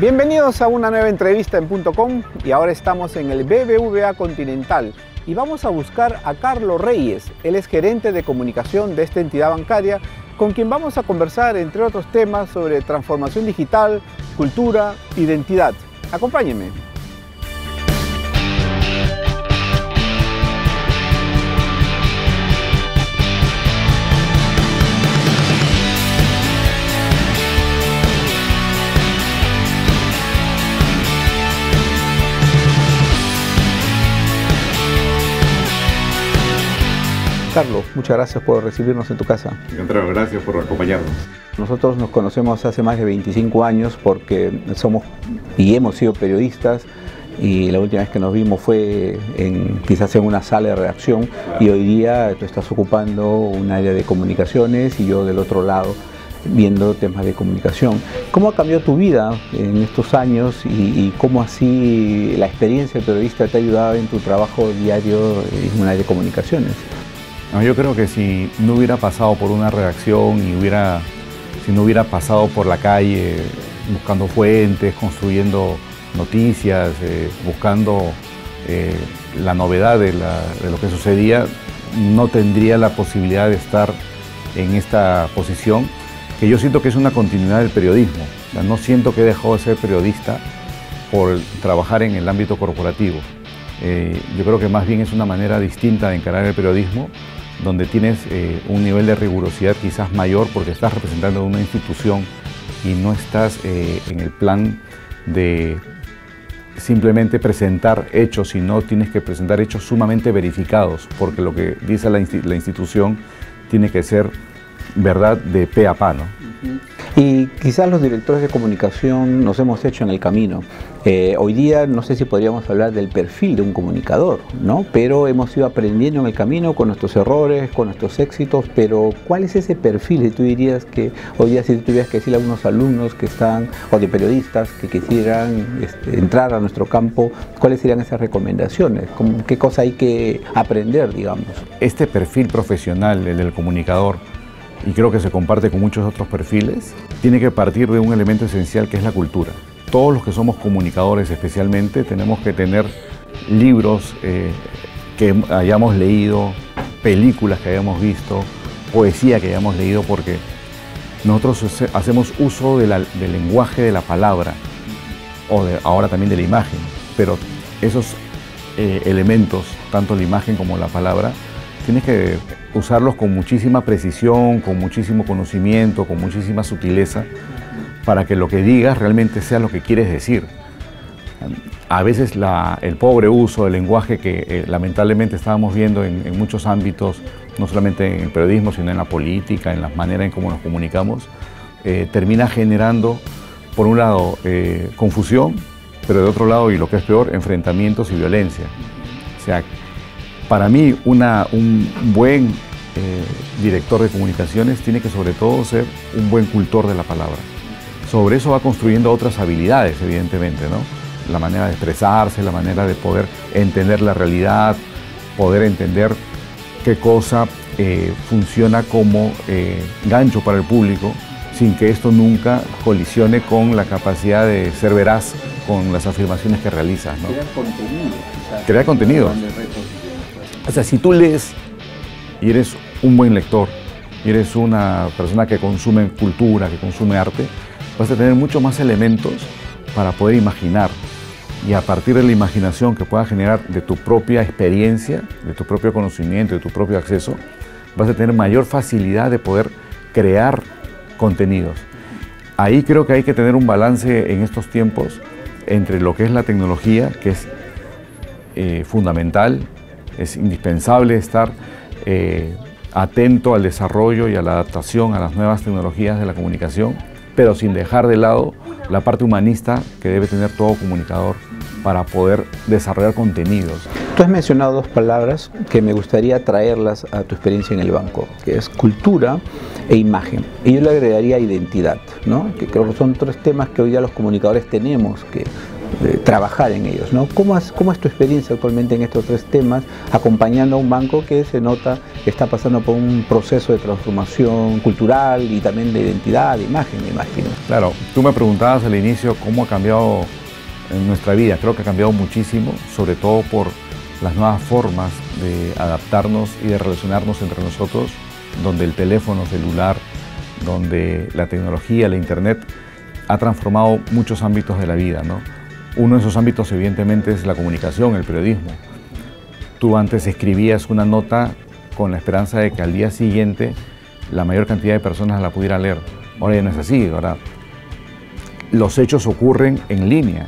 Bienvenidos a una nueva entrevista en .com y ahora estamos en el BBVA Continental y vamos a buscar a Carlos Reyes, él es gerente de comunicación de esta entidad bancaria, con quien vamos a conversar entre otros temas sobre transformación digital, cultura, identidad. Acompáñenme. Carlos, muchas gracias por recibirnos en tu casa. Encantado, gracias por acompañarnos. Nosotros nos conocemos hace más de 25 años porque somos y hemos sido periodistas y la última vez que nos vimos fue en, quizás en una sala de redacción y hoy día tú estás ocupando un área de comunicaciones y yo del otro lado viendo temas de comunicación. ¿Cómo ha cambiado tu vida en estos años y, y cómo así la experiencia de periodista te ha ayudado en tu trabajo diario en un área de comunicaciones? Yo creo que si no hubiera pasado por una redacción y hubiera, si no hubiera pasado por la calle buscando fuentes, construyendo noticias, eh, buscando eh, la novedad de, lo que sucedía, no tendría la posibilidad de estar en esta posición, que yo siento que es una continuidad del periodismo. no siento que he dejado de ser periodista por trabajar en el ámbito corporativo. Eh, yo creo que más bien es una manera distinta de encarar el periodismo donde tienes eh, un nivel de rigurosidad quizás mayor porque estás representando una institución y no estás eh, en el plan de simplemente presentar hechos, sino tienes que presentar hechos sumamente verificados, porque lo que dice la, institución tiene que ser verdad de pe a pa. ¿no? Y quizás los directores de comunicación nos hemos hecho en el camino. Eh, hoy día no sé si podríamos hablar del perfil de un comunicador, ¿no? Pero hemos ido aprendiendo en el camino con nuestros errores, con nuestros éxitos, pero ¿cuál es ese perfil? Y tú dirías que hoy día si tuvieras que decirle a algunos alumnos que están, o de periodistas que quisieran este, entrar a nuestro campo, ¿cuáles serían esas recomendaciones? ¿Qué cosa hay que aprender, digamos? Este perfil profesional, el del comunicador, y creo que se comparte con muchos otros perfiles, tiene que partir de un elemento esencial que es la cultura. Todos los que somos comunicadores especialmente tenemos que tener libros eh, que hayamos leído, películas que hayamos visto, poesía que hayamos leído, porque nosotros hacemos uso del lenguaje de la palabra, o ahora también de la imagen, pero esos eh, elementos, tanto la imagen como la palabra, tienes que usarlos con muchísima precisión, con muchísimo conocimiento, con muchísima sutileza, para que lo que digas realmente sea lo que quieres decir. A veces el pobre uso del lenguaje que eh, lamentablemente estábamos viendo en, muchos ámbitos, no solamente en el periodismo, sino en la política, en las maneras en cómo nos comunicamos, eh, termina generando, por un lado, eh, confusión, pero de otro lado, y lo que es peor, enfrentamientos y violencia. O sea, para mí, un buen eh, director de comunicaciones tiene que sobre todo ser un buen cultor de la palabra. Sobre eso va construyendo otras habilidades, evidentemente, ¿no? La manera de expresarse, la manera de poder entender la realidad, poder entender qué cosa eh, funciona como eh, gancho para el público, sin que esto nunca colisione con la capacidad de ser veraz con las afirmaciones que realizas. ¿no? Crear contenido. Crear contenido. O sea, si tú lees y eres un buen lector, y eres una persona que consume cultura, que consume arte, vas a tener muchos más elementos para poder imaginar. Y a partir de la imaginación que puedas generar de tu propia experiencia, de tu propio conocimiento, de tu propio acceso, vas a tener mayor facilidad de poder crear contenidos. Ahí creo que hay que tener un balance en estos tiempos entre lo que es la tecnología, que es eh, fundamental, es indispensable estar eh, atento al desarrollo y a la adaptación a las nuevas tecnologías de la comunicación, pero sin dejar de lado la parte humanista que debe tener todo comunicador para poder desarrollar contenidos. Tú has mencionado dos palabras que me gustaría traerlas a tu experiencia en el banco, que es cultura e imagen. Y yo le agregaría identidad, ¿no? que creo que son tres temas que hoy día los comunicadores tenemos que trabajar en ellos. ¿no? ¿Cómo, ¿Cómo es tu experiencia actualmente en estos tres temas, acompañando a un banco que se nota que está pasando por un proceso de transformación cultural y también de identidad, de imagen, me imagino? Claro, tú me preguntabas al inicio cómo ha cambiado nuestra vida. Creo que ha cambiado muchísimo, sobre todo por las nuevas formas de adaptarnos y de relacionarnos entre nosotros, donde el teléfono celular, donde la tecnología, la internet ha transformado muchos ámbitos de la vida. ¿no? Uno de esos ámbitos evidentemente es la comunicación, el periodismo. Tú antes escribías una nota con la esperanza de que al día siguiente la mayor cantidad de personas la pudiera leer. Ahora ya no es así, ¿verdad? Los hechos ocurren en línea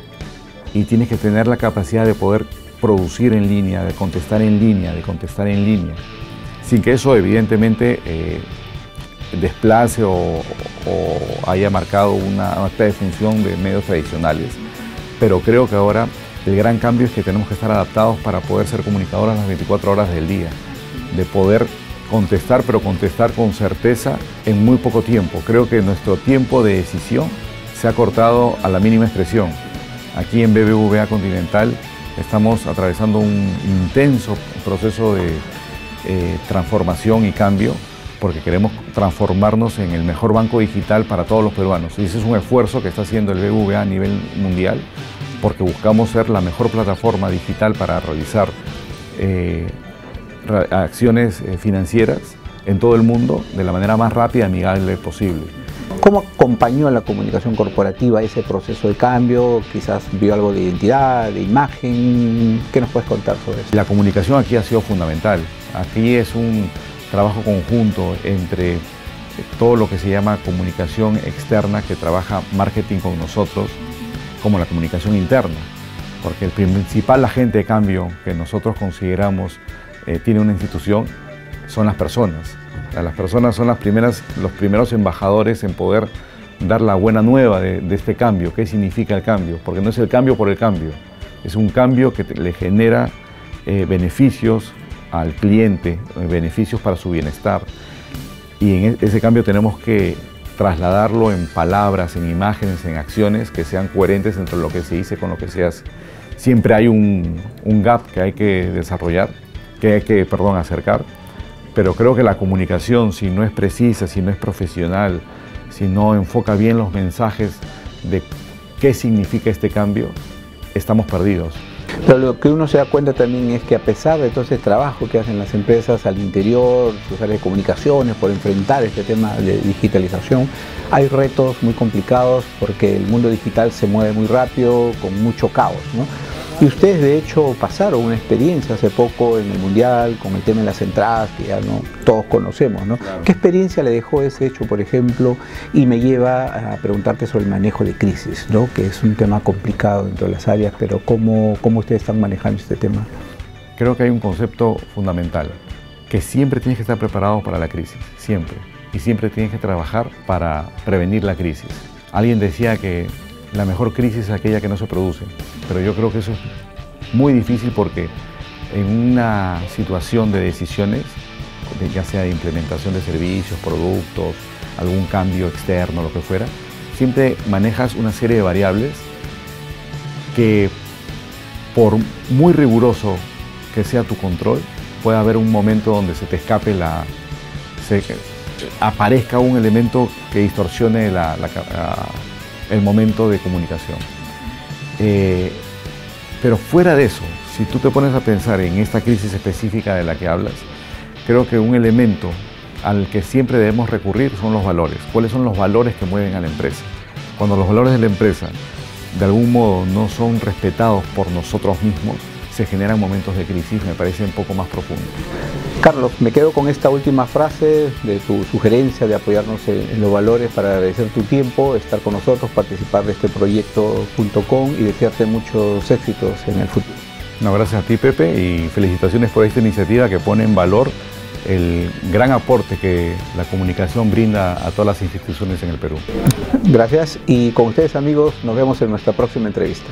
y tienes que tener la capacidad de poder producir en línea, de contestar en línea, de contestar en línea, sin que eso evidentemente eh, desplace o, haya marcado una acta de función de medios tradicionales. Pero creo que ahora el gran cambio es que tenemos que estar adaptados para poder ser comunicadores las 24 horas del día, de poder contestar, pero contestar con certeza en muy poco tiempo. Creo que nuestro tiempo de decisión se ha cortado a la mínima expresión. Aquí en BBVA Continental estamos atravesando un intenso proceso de eh, transformación y cambio porque queremos transformarnos en el mejor banco digital para todos los peruanos. Y ese es un esfuerzo que está haciendo el BBVA a nivel mundial, porque buscamos ser la mejor plataforma digital para realizar eh, acciones eh, financieras en todo el mundo de la manera más rápida y amigable posible. ¿Cómo acompañó la comunicación corporativa ese proceso de cambio? Quizás vio algo de identidad, de imagen. ¿Qué nos puedes contar sobre eso? La comunicación aquí ha sido fundamental. Aquí es un trabajo conjunto entre todo lo que se llama comunicación externa que trabaja marketing con nosotros, como la comunicación interna, porque el principal agente de cambio que nosotros consideramos eh, tiene una institución son las personas. Las personas son las primeras, los primeros embajadores en poder dar la buena nueva de, este cambio. ¿Qué significa el cambio? Porque no es el cambio por el cambio, es un cambio que le genera eh, beneficios al cliente, beneficios para su bienestar. Y en e-, ese cambio tenemos que trasladarlo en palabras, en imágenes, en acciones que sean coherentes entre lo que se dice con lo que se hace. Siempre hay un, gap que hay que desarrollar, que hay que, perdón, acercar, pero creo que la comunicación, si no es precisa, si no es profesional, si no enfoca bien los mensajes de qué significa este cambio, estamos perdidos. Pero lo que uno se da cuenta también es que a pesar de todo ese trabajo que hacen las empresas al interior, sus áreas de comunicaciones, por enfrentar este tema de digitalización, hay retos muy complicados porque el mundo digital se mueve muy rápido, con mucho caos. ¿no? Y ustedes de hecho pasaron una experiencia hace poco en el Mundial con el tema de las entradas que ya no todos conocemos, ¿no? ¿Qué experiencia le dejó ese hecho, por ejemplo? Y me lleva a preguntarte sobre el manejo de crisis, ¿no? Que es un tema complicado dentro de las áreas, pero ¿cómo, cómo ustedes están manejando este tema? Creo que hay un concepto fundamental, que siempre tienes que estar preparado para la crisis, siempre. Y siempre tienes que trabajar para prevenir la crisis. Alguien decía que la mejor crisis es aquella que no se produce. Pero yo creo que eso es muy difícil porque en una situación de decisiones, ya sea de implementación de servicios, productos, algún cambio externo, lo que fuera, siempre manejas una serie de variables que por muy riguroso que sea tu control, puede haber un momento donde se te escape la... Se, aparezca un elemento que distorsione la el momento de comunicación. Eh, pero fuera de eso, si tú te pones a pensar en esta crisis específica de la que hablas, creo que un elemento al que siempre debemos recurrir son los valores. ¿Cuáles son los valores que mueven a la empresa? Cuando los valores de la empresa de algún modo no son respetados por nosotros mismos, se generan momentos de crisis, me parece un poco más profundo. Carlos, me quedo con esta última frase de tu sugerencia de apoyarnos en, los valores para agradecer tu tiempo, estar con nosotros, participar de este proyecto.com y desearte muchos éxitos en el futuro. No, gracias a ti Pepe y felicitaciones por esta iniciativa que pone en valor el gran aporte que la comunicación brinda a todas las instituciones en el Perú. Gracias y con ustedes amigos nos vemos en nuestra próxima entrevista.